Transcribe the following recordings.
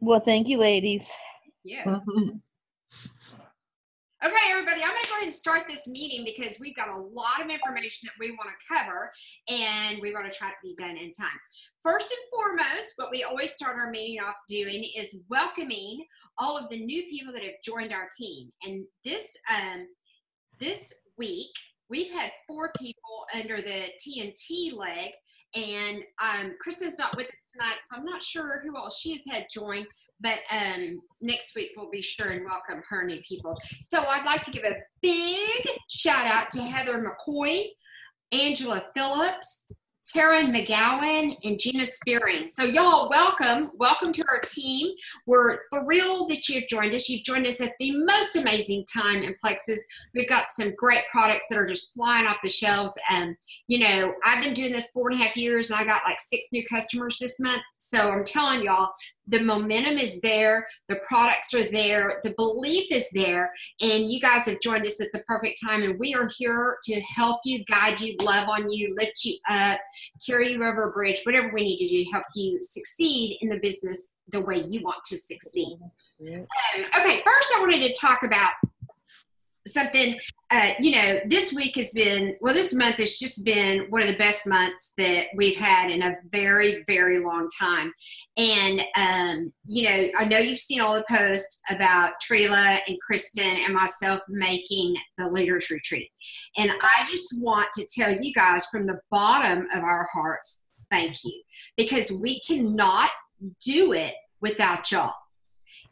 Well, thank you, ladies. Yeah. Mm-hmm. Okay, everybody, I'm going to go ahead and start this meeting because we've got a lot of information that we want to cover and we want to try to be done in time. First and foremost, what we always start our meeting off doing is welcoming all of the new people that have joined our team. And this um, this week, we've had four people under the TNT leg and um, Kristen's not with us tonight, so I'm not sure who else she's had joined. But um, next week we'll be sure and welcome her new people. So I'd like to give a big shout out to Heather McCoy, Angela Phillips, Karen McGowan and Gina Spearing. So, y'all, welcome. Welcome to our team. We're thrilled that you've joined us. You've joined us at the most amazing time in Plexus. We've got some great products that are just flying off the shelves. And, you know, I've been doing this four and a half years and I got like six new customers this month. So, I'm telling y'all, the momentum is there, the products are there, the belief is there, and you guys have joined us at the perfect time. And we are here to help you, guide you, love on you, lift you up, carry you over a bridge, whatever we need to do to help you succeed in the business the way you want to succeed. Um, okay, first I wanted to talk about something uh, you know this week has been well this month has just been one of the best months that we've had in a very very long time. And um, you know i know you've seen all the posts about trila and kristen and myself making the leaders retreat. And i just want to tell you guys from the bottom of our hearts thank you. Because we cannot do it without y'all.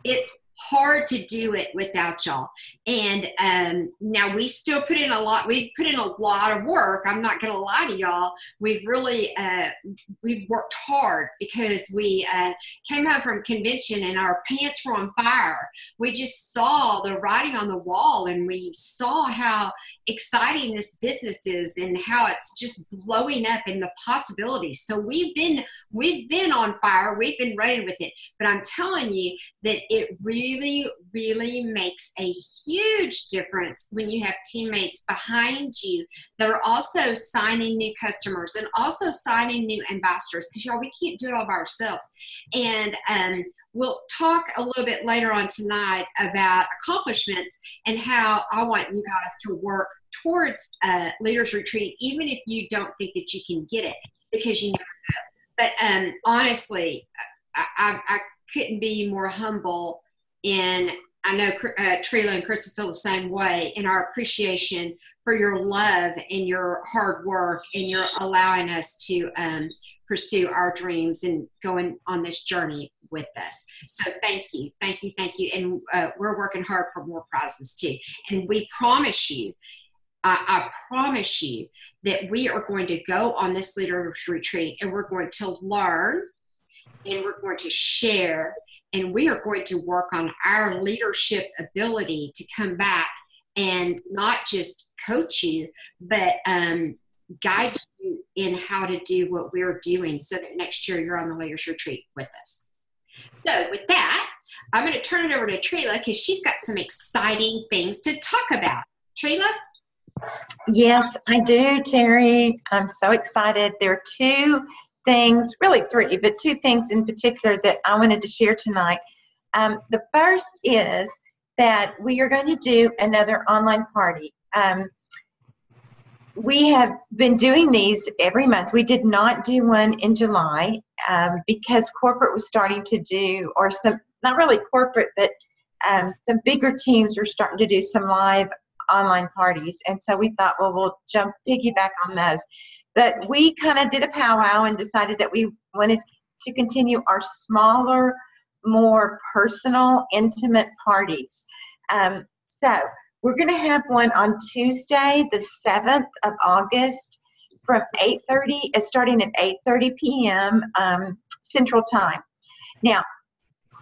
It's hard to do it without y'all. And um, now we still put in a lot. We put in a lot of work. I'm not going to lie to y'all. We've really uh, we've worked hard because we uh, came home from convention and our pants were on fire. We just saw the writing on the wall, and we saw how exciting this business is and how it's just blowing up in the possibilities. So we've been we've been on fire. We've been running with it. But I'm telling you that it really really, really makes a huge difference when you have teammates behind you that are also signing new customers and also signing new ambassadors because y'all, we can't do it all by ourselves. And um, we'll talk a little bit later on tonight about accomplishments and how I want you guys to work towards a leaders retreat, even if you don't think that you can get it because you never know. But um, honestly, I, I, I couldn't be more humble and I know uh, Trila and Kristen feel the same way in our appreciation for your love and your hard work and your allowing us to um, pursue our dreams and going on this journey with us. So thank you, thank you, thank you. And uh, we're working hard for more prizes too. And we promise you, I, I promise you that we are going to go on this leaders retreat and we're going to learn and we're going to share and we are going to work on our leadership ability to come back and not just coach you, but um, guide you in how to do what we're doing so that next year you're on the Leaders Retreat with us. So, with that, I'm going to turn it over to Trila because she's got some exciting things to talk about. Trila? Yes, I do, Terry. I'm so excited. There are two things, really three, but two things in particular that I wanted to share tonight. Um, the first is that we are going to do another online party. Um, we have been doing these every month. We did not do one in July um, because corporate was starting to do, or some, not really corporate, but um, some bigger teams were starting to do some live online parties. And so we thought, well, we'll jump piggyback on those. But we kind of did a powwow and decided that we wanted to continue our smaller, more personal, intimate parties. Um, so we're going to have one on Tuesday, the 7th of August from 8.30, uh, starting at 8.30 p.m. Um, Central Time. Now,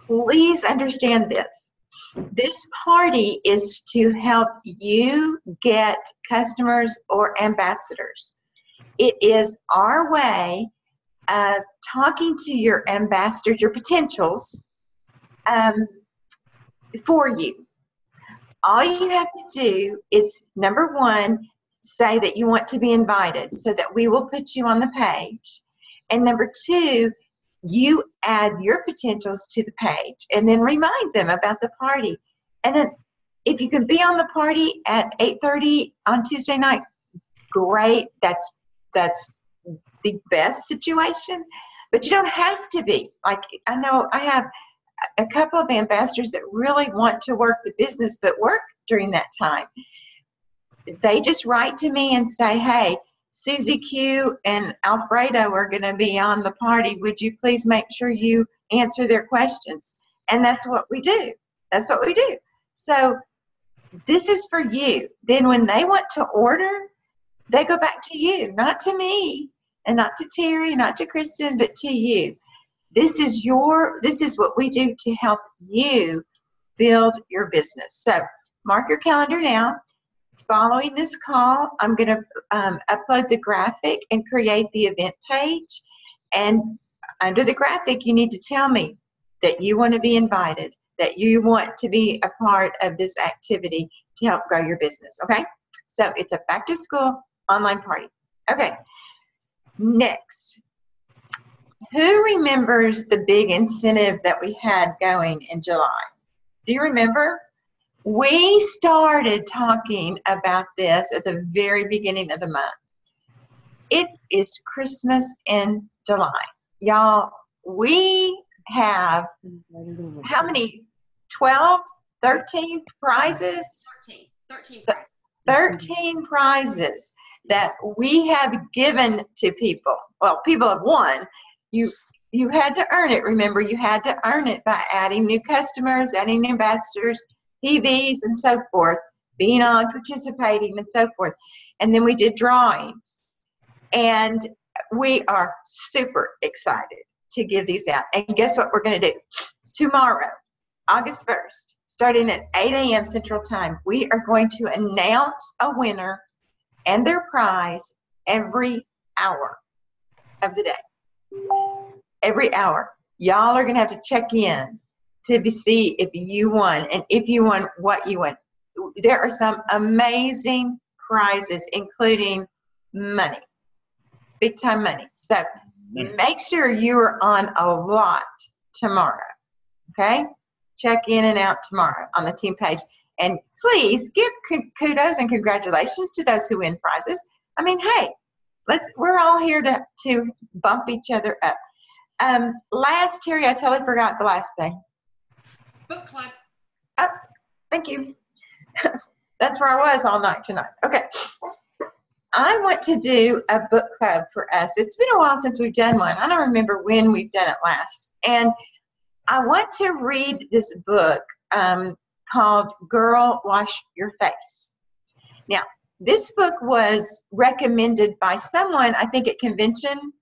please understand this. This party is to help you get customers or ambassadors it is our way of talking to your ambassadors, your potentials, um, for you. All you have to do is number one, say that you want to be invited so that we will put you on the page. And number two, you add your potentials to the page and then remind them about the party. And then if you can be on the party at 8:30 on Tuesday night, great. That's that's the best situation. But you don't have to be. Like I know I have a couple of ambassadors that really want to work the business but work during that time. They just write to me and say, "Hey, Susie Q and Alfredo are going to be on the party. Would you please make sure you answer their questions?" And that's what we do. That's what we do. So this is for you. Then when they want to order, they go back to you, not to me and not to Terry, not to Kristen, but to you. This is your this is what we do to help you build your business. So mark your calendar now. Following this call, I'm going to um, upload the graphic and create the event page. And under the graphic, you need to tell me that you want to be invited, that you want to be a part of this activity to help grow your business. Okay? So it's a back to school online party. Okay. Next, who remembers the big incentive that we had going in July? Do you remember? We started talking about this at the very beginning of the month. It is Christmas in July. Y'all, we have how many? 12, 13 prizes? 13. 13 prizes. 13 prizes that we have given to people. Well, people have won. You you had to earn it. Remember, you had to earn it by adding new customers, adding ambassadors, PVs, and so forth, being on, participating, and so forth. And then we did drawings. And we are super excited to give these out. And guess what we're going to do? Tomorrow, August 1st, starting at 8 a.m. Central Time, we are going to announce a winner and their prize every hour of the day. Every hour. Y'all are going to have to check in to see if you won and if you won, what you won. There are some amazing prizes, including money, big time money. So mm. make sure you are on a lot tomorrow. Okay? Check in and out tomorrow on the team page. And please give kudos and congratulations to those who win prizes. I mean, hey, let's we're all here to to bump each other up. Um, last, Terry, I totally forgot the last thing. Book club. Oh, thank you. That's where I was all night tonight. Okay. I want to do a book club for us. It's been a while since we've done one. I don't remember when we've done it last. And I want to read this book um, called Girl Wash Your Face. Now, this book was recommended by someone, I think at convention,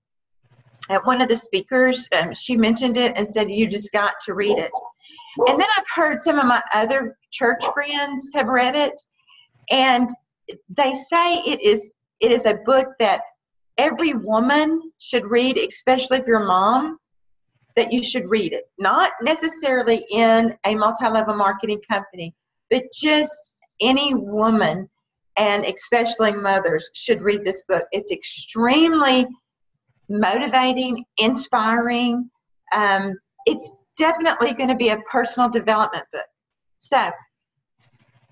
at one of the speakers. Um, she mentioned it and said, You just got to read it. And then I've heard some of my other church friends have read it, and they say it is it is a book that every woman should read, especially if you're a mom, that you should read it. Not necessarily in a multi level marketing company, but just any woman and especially mothers should read this book. It's extremely motivating, inspiring. Um, it's definitely going to be a personal development book. So,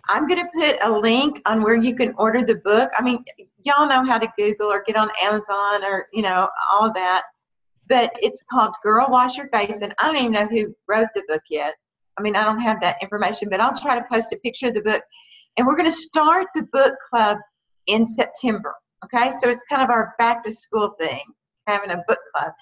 I'm going to put a link on where you can order the book. I mean, y'all know how to Google or get on Amazon or, you know, all that but it's called Girl Wash Your Face, and I don't even know who wrote the book yet. I mean, I don't have that information, but I'll try to post a picture of the book. And we're going to start the book club in September. Okay, so it's kind of our back to school thing, having a book club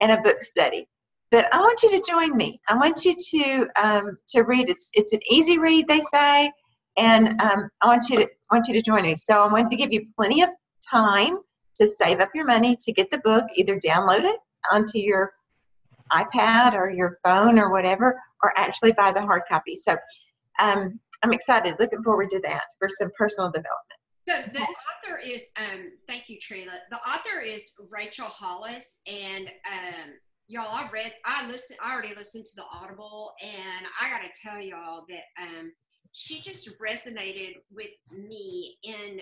and a book study. But I want you to join me. I want you to um, to read. It's it's an easy read, they say, and um, I want you to want you to join me. So I want to give you plenty of time to save up your money to get the book. Either download it onto your iPad or your phone or whatever, or actually buy the hard copy. So um, I'm excited, looking forward to that for some personal development. So the author is, um, thank you, Trina. The author is Rachel Hollis, and um, y'all, I read, I listened, I already listened to the Audible, and I got to tell y'all that um, she just resonated with me in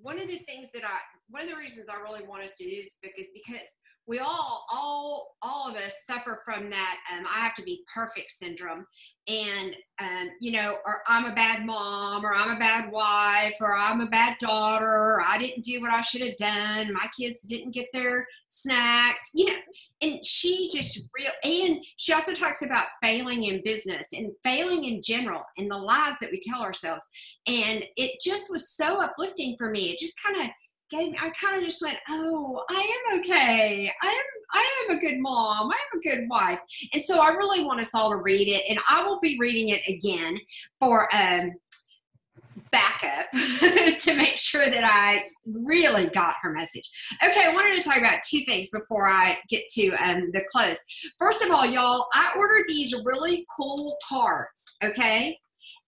one of the things that I, one of the reasons I really want us to do this book is because we all, all, all of us suffer from that. Um, I have to be perfect syndrome, and um, you know, or I'm a bad mom, or I'm a bad wife, or I'm a bad daughter, or I didn't do what I should have done. My kids didn't get their snacks, you know. And she just real, and she also talks about failing in business and failing in general, and the lies that we tell ourselves. And it just was so uplifting for me. It just kind of gave me I kind of just went, oh, I am okay. I am I am a good mom. I am a good wife. And so I really want us all to read it, and I will be reading it again for um backup to make sure that I really got her message. Okay, I wanted to talk about two things before I get to um, the close. First of all, y'all, I ordered these really cool cards, okay?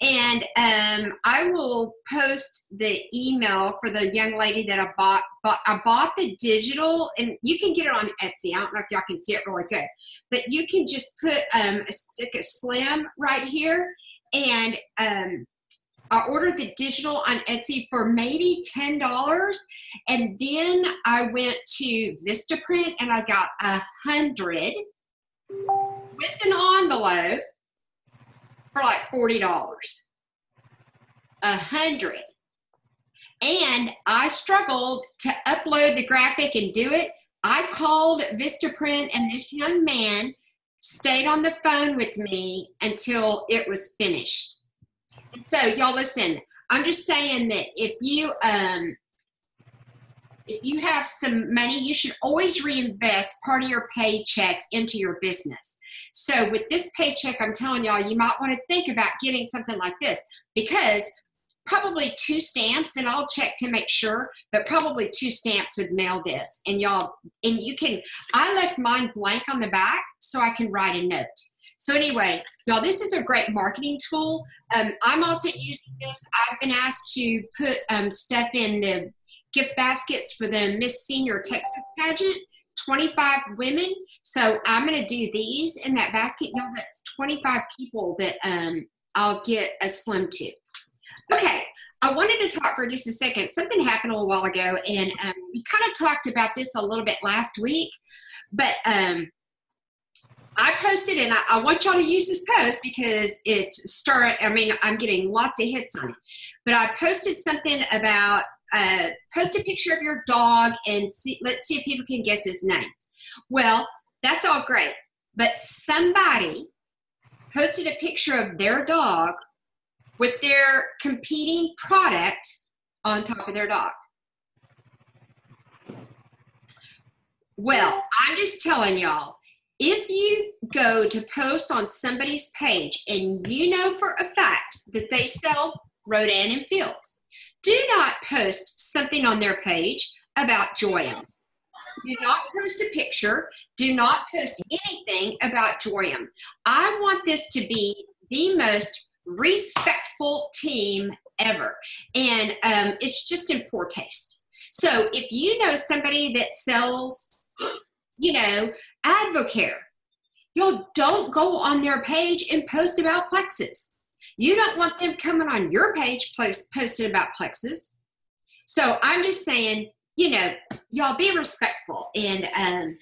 And um, I will post the email for the young lady that I bought. But I bought the digital, and you can get it on Etsy. I don't know if y'all can see it really good, but you can just put um, a stick of slim right here. And um, I ordered the digital on Etsy for maybe ten dollars, and then I went to Vistaprint and I got a hundred with an envelope for like $40. A hundred. And I struggled to upload the graphic and do it. I called Vistaprint, and this young man stayed on the phone with me until it was finished. So, y'all, listen. I'm just saying that if you um, if you have some money, you should always reinvest part of your paycheck into your business. So with this paycheck, I'm telling y'all, you might want to think about getting something like this because probably two stamps and I'll check to make sure, but probably two stamps would mail this. And y'all, and you can, I left mine blank on the back so I can write a note. So anyway, y'all, this is a great marketing tool. Um, I'm also using this. I've been asked to put um, stuff in the gift baskets for the Miss Senior Texas pageant. 25 women. So I'm going to do these in that basket. No, that's 25 people that um, I'll get a slim to. Okay, I wanted to talk for just a second. Something happened a little while ago, and um, we kind of talked about this a little bit last week, but um, I posted, and I, I, want y'all to use this post because it's start. I mean, I'm getting lots of hits on it, but I posted something about uh, post a picture of your dog and see, let's see if people can guess his name. Well, that's all great, but somebody posted a picture of their dog with their competing product on top of their dog. Well, I'm just telling y'all, if you go to post on somebody's page and you know for a fact that they sell Rodan and Fields, do not post something on their page about Joyum. Do not post a picture. Do not post anything about Joyum. I want this to be the most respectful team ever. And um, it's just in poor taste. So if you know somebody that sells, you know, Advocare, Y'all don't go on their page and post about Plexus. You don't want them coming on your page post, posting about plexus. So I'm just saying, you know, y'all be respectful and um,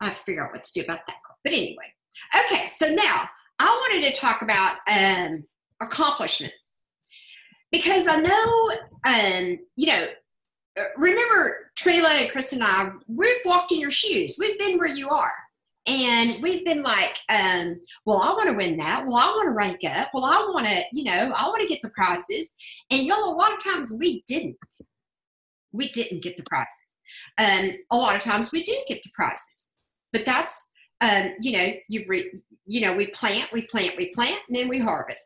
I have to figure out what to do about that. But anyway, okay, so now I wanted to talk about um, accomplishments because I know, um, you know, remember Trila and Chris and I, we've walked in your shoes. We've been where you are. And we've been like, um, well, I want to win that. Well, I want to rank up. Well, I want to, you know, I want to get the prizes. And y'all, a lot of times we didn't. We didn't get the prizes. Um, a lot of times we do get the prizes. But that's, um, you know, you re, you know, we plant, we plant, we plant, and then we harvest.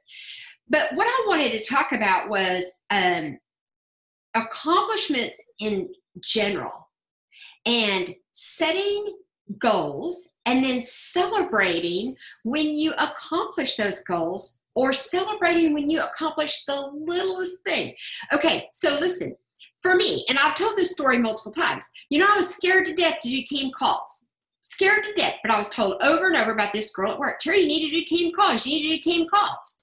But what I wanted to talk about was um, accomplishments in general and setting goals and then celebrating when you accomplish those goals or celebrating when you accomplish the littlest thing. Okay, so listen, for me, and I've told this story multiple times, you know, I was scared to death to do team calls. Scared to death, but I was told over and over about this girl at work. Terry, you need to do team calls. You need to do team calls.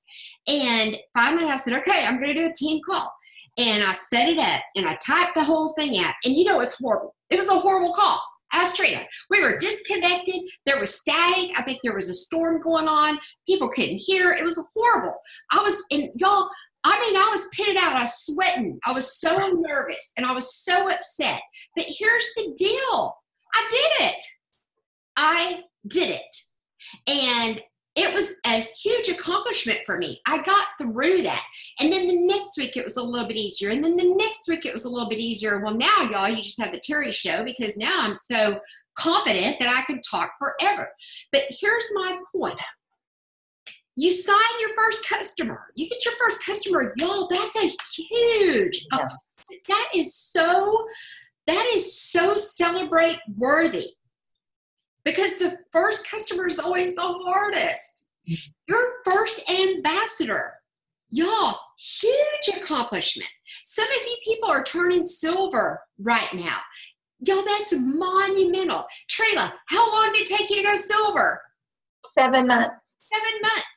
And finally, I said, okay, I'm going to do a team call. And I set it up and I typed the whole thing out. And you know, it was horrible. It was a horrible call. Ask Trina. We were disconnected. There was static. I think there was a storm going on. People couldn't hear. It was horrible. I was, and y'all, I mean, I was pitted out. I was sweating. I was so nervous and I was so upset. But here's the deal I did it. I did it. And it was a huge accomplishment for me. I got through that. And then the next week it was a little bit easier. And then the next week it was a little bit easier. Well, now, y'all, you just have the Terry show because now I'm so confident that I can talk forever. But here's my point you sign your first customer, you get your first customer, y'all, that's a huge, yes. that is so, that is so celebrate worthy because the first customer is always the hardest. Mm-hmm. Your first ambassador, y'all, huge accomplishment. Some of you people are turning silver right now. Y'all, that's monumental. Trayla, how long did it take you to go silver? Seven months. Seven months.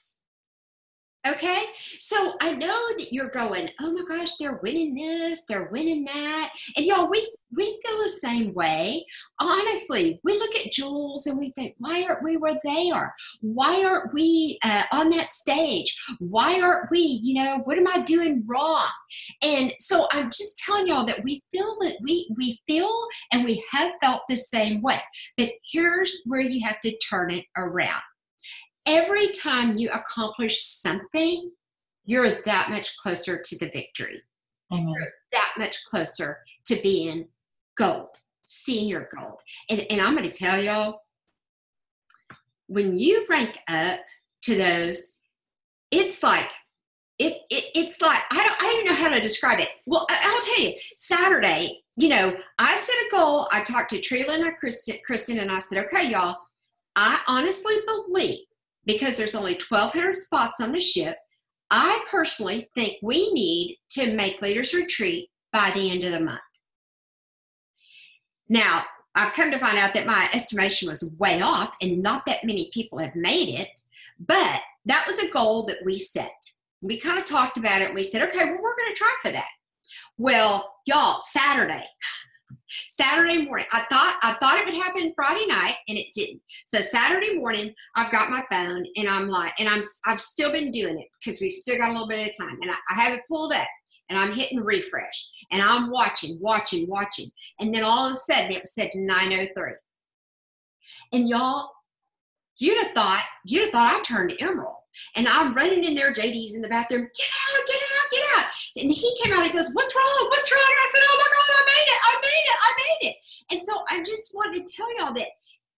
Okay, so I know that you're going, oh my gosh, they're winning this, they're winning that, and y'all, we we feel the same way. Honestly, we look at Jules and we think, why aren't we where they are? Why aren't we uh, on that stage? Why aren't we? You know, what am I doing wrong? And so I'm just telling y'all that we feel that we we feel and we have felt the same way. But here's where you have to turn it around every time you accomplish something, you're that much closer to the victory. Amen. Mm-hmm. You're that much closer to being gold, senior gold. And, and I'm going to tell y'all, when you rank up to those, it's like, it, it it's like I don't I don't know how to describe it. Well, I, will tell you. Saturday, you know, I set a goal. I talked to Trila and Kristen, Kristen, and I said, "Okay, y'all, I honestly believe because there's only 1,200 spots on the ship. I personally think we need to make Leaders Retreat by the end of the month. Now, I've come to find out that my estimation was way off and not that many people have made it, but that was a goal that we set. We kind of talked about it and we said, okay, well, we're going to try for that. Well, y'all, Saturday, Saturday morning, I thought I thought it would happen Friday night, and it didn't. So Saturday morning, I've got my phone, and I'm like, and I'm I've still been doing it because we've still got a little bit of time, and I, I have it pulled up, and I'm hitting refresh, and I'm watching, watching, watching, and then all of a sudden it to 9:03, and y'all, you'd have thought you'd have thought I turned emerald. And I'm running in there, JD's in the bathroom, get out, get out, get out. And he came out, he goes, What's wrong? What's wrong? And I said, Oh my God, I made it, I made it, I made it. And so I just wanted to tell y'all that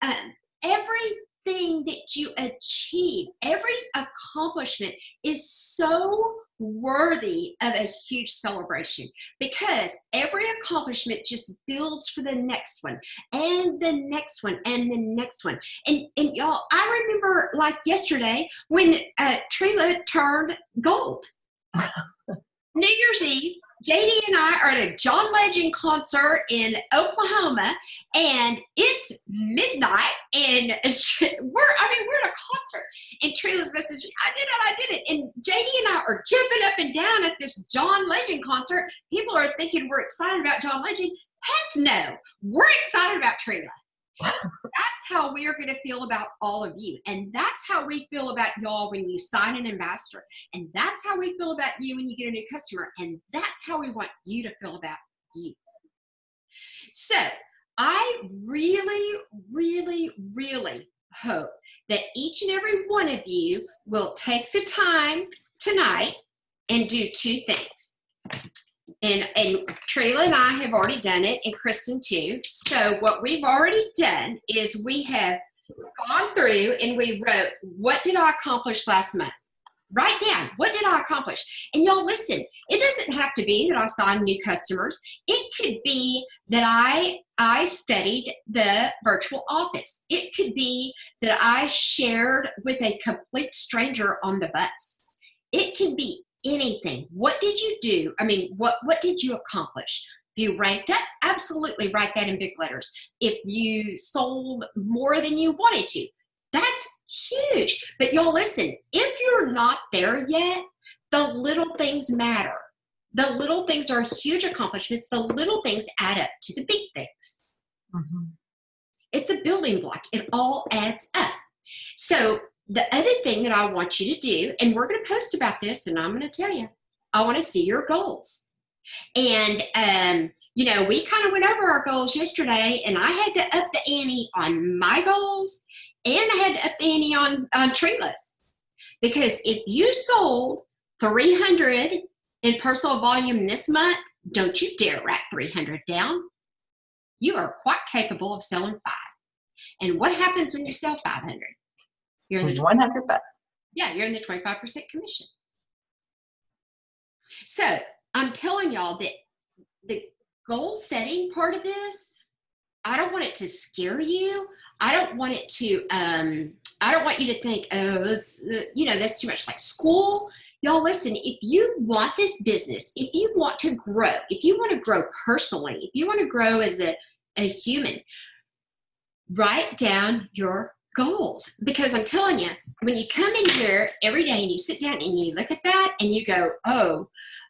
um, everything that you achieve, every accomplishment is so worthy of a huge celebration because every accomplishment just builds for the next one and the next one and the next one. And and y'all i remember like yesterday when uh trila turned gold. New year's eve JD and I are at a John Legend concert in Oklahoma, and it's midnight, and we're I mean we're at a concert, and Trila's message, I did it, I did it, and JD and I are jumping up and down at this John Legend concert. People are thinking we're excited about John Legend. Heck no, we're excited about Trila that's how we are going to feel about all of you. And that's how we feel about y'all when you sign an ambassador. And that's how we feel about you when you get a new customer. And that's how we want you to feel about you. So I really, really, really hope that each and every one of you will take the time tonight and do two things and and Trayla and I have already done it, and Kristen too. So what we've already done is we have gone through and we wrote what did I accomplish last month. Write down what did I accomplish, and y'all listen. It doesn't have to be that I signed new customers. It could be that I I studied the virtual office. It could be that I shared with a complete stranger on the bus. It can be anything. What did you do? I mean, what what did you accomplish? You ranked up, absolutely write that in big letters. If you sold more than you wanted to, that's huge. But y'all listen, if you're not there yet, the little things matter. The little things are huge accomplishments. The little things add up to the big things. Mm-hmm. It's a building block, it all adds up. So, the other thing that I want you to do, and we're going to post about this, and I'm going to tell you, I want to see your goals. And, um, you know, we kind of went over our goals yesterday, and I had to up the ante on my goals, and I had to up the ante on, on Treeless. Because if you sold 300 in personal volume this month, don't you dare write 300 down. You are quite capable of selling five. And what happens when you sell 500? You're in the 100 bucks. Yeah, you're in the 25% commission. So I'm telling y'all that the goal setting part of this, I don't want it to scare you. I don't want it to, um, I don't want you to think, oh, this, you know, that's too much like school. Y'all, listen, if you want this business, if you want to grow, if you want to grow personally, if you want to grow as a, a human, write down your goals. Because I'm telling you, when you come in here every day and you sit down and you look at that and you go, oh,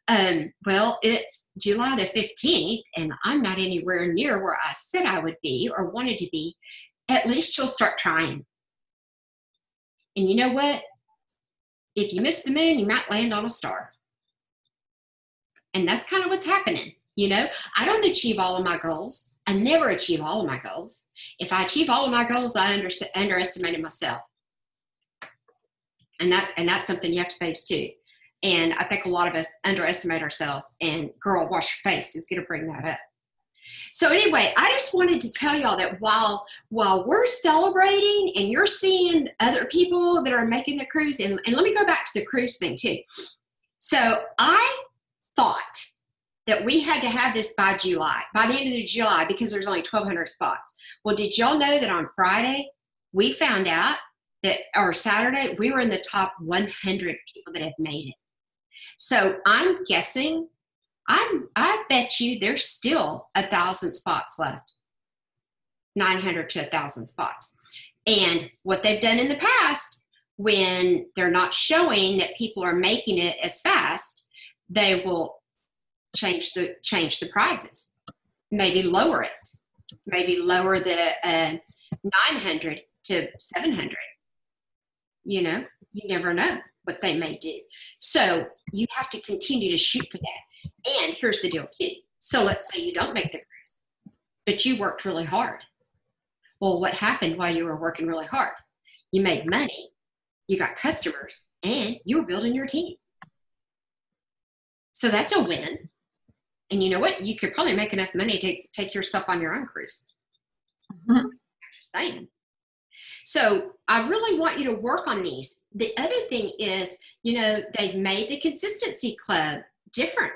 um, well, it's July the 15th and I'm not anywhere near where I said I would be or wanted to be, at least you'll start trying. And you know what? if you miss the moon, you might land on a star. And that's kind of what's happening. You know, I don't achieve all of my goals. I never achieve all of my goals. If I achieve all of my goals, I under, underestimated myself. And that and that's something you have to face too. And I think a lot of us underestimate ourselves. And girl, wash your face is going to bring that up. So anyway, I just wanted to tell y'all that while while we're celebrating and you're seeing other people that are making the cruise, and, and let me go back to the cruise thing too. So I thought that we had to have this by July, by the end of the July, because there's only 1,200 spots. Well, did y'all know that on Friday we found out that, or Saturday, we were in the top 100 people that have made it. So I'm guessing I'm, I bet you there's still a thousand spots left 900 to a thousand spots. And what they've done in the past, when they're not showing that people are making it as fast, they will change the change the prizes. Maybe lower it. Maybe lower the uh, 900 to 700. You know, you never know what they may do. So you have to continue to shoot for that. And here's the deal, too. So let's say you don't make the cruise, but you worked really hard. Well, what happened while you were working really hard? You made money, you got customers, and you were building your team. So that's a win. And you know what? You could probably make enough money to take yourself on your own cruise. Mm-hmm. Just saying. So I really want you to work on these. The other thing is, you know, they've made the consistency club different.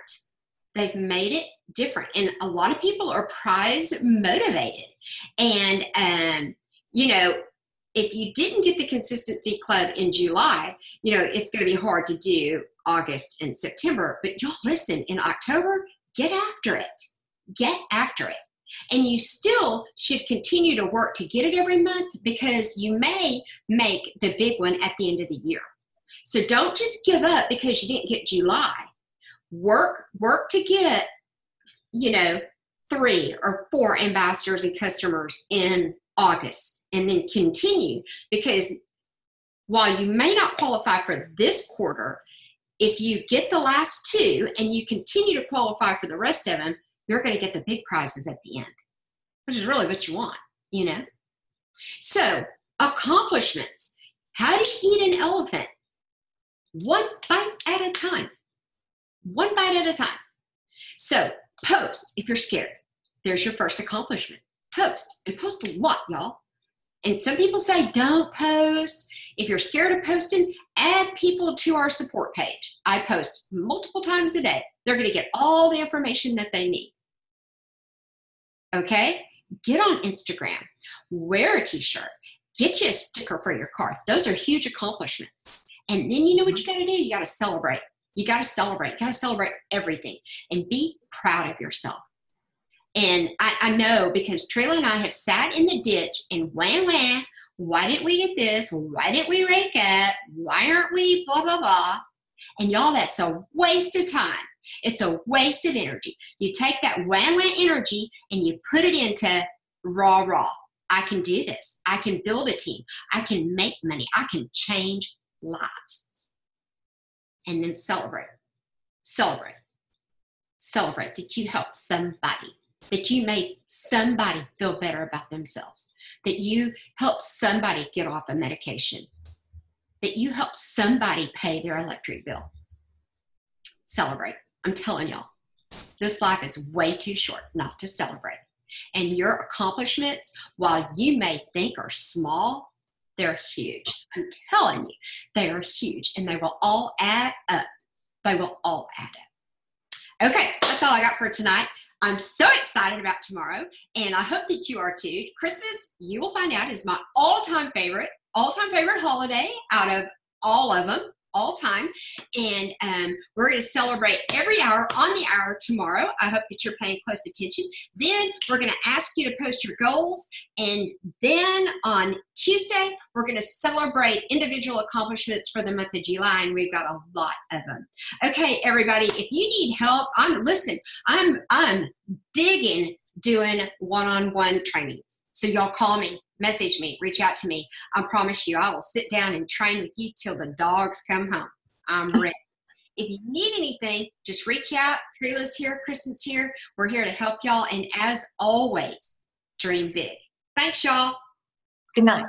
They've made it different. And a lot of people are prize motivated. And, um, you know, if you didn't get the consistency club in July, you know, it's going to be hard to do August and September. But y'all listen, in October, get after it. Get after it. And you still should continue to work to get it every month because you may make the big one at the end of the year. So don't just give up because you didn't get July work work to get you know three or four ambassadors and customers in august and then continue because while you may not qualify for this quarter if you get the last two and you continue to qualify for the rest of them you're going to get the big prizes at the end which is really what you want you know so accomplishments how to eat an elephant one bite at a time one bite at a time. So post if you're scared. There's your first accomplishment. Post and post a lot, y'all. And some people say don't post. If you're scared of posting, add people to our support page. I post multiple times a day. They're going to get all the information that they need. Okay? Get on Instagram. Wear a t shirt. Get you a sticker for your car. Those are huge accomplishments. And then you know what you got to do? You got to celebrate. You got to celebrate. You got to celebrate everything and be proud of yourself. And I, I know because Trailer and I have sat in the ditch and wham wham, why didn't we get this? Why didn't we rake up? Why aren't we blah blah blah? And y'all, that's a waste of time It's a waste of energy. You take that wham wham energy and you put it into raw raw. I can do this. I can build a team. I can make money. I can change lives. And then celebrate. Celebrate. Celebrate that you helped somebody, that you made somebody feel better about themselves, that you helped somebody get off a medication, that you helped somebody pay their electric bill. Celebrate. I'm telling y'all, this life is way too short not to celebrate. And your accomplishments, while you may think are small, they're huge. I'm telling you, they are huge and they will all add up. They will all add up. Okay, that's all I got for tonight. I'm so excited about tomorrow, and I hope that you are too. Christmas, you will find out, is my all time favorite, all time favorite holiday out of all of them all time. And um, we're going to celebrate every hour on the hour tomorrow. I hope that you're paying close attention. Then we're going to ask you to post your goals. And then on Tuesday, we're going to celebrate individual accomplishments for the month of July. And we've got a lot of them. Okay, everybody, if you need help, I'm listen, I'm I'm digging doing one-on-one trainings. So y'all call me message me, reach out to me. I promise you, I will sit down and train with you till the dogs come home. I'm ready. if you need anything, just reach out. Trila's here, Kristen's here. We're here to help y'all. And as always, dream big. Thanks, y'all. Good night.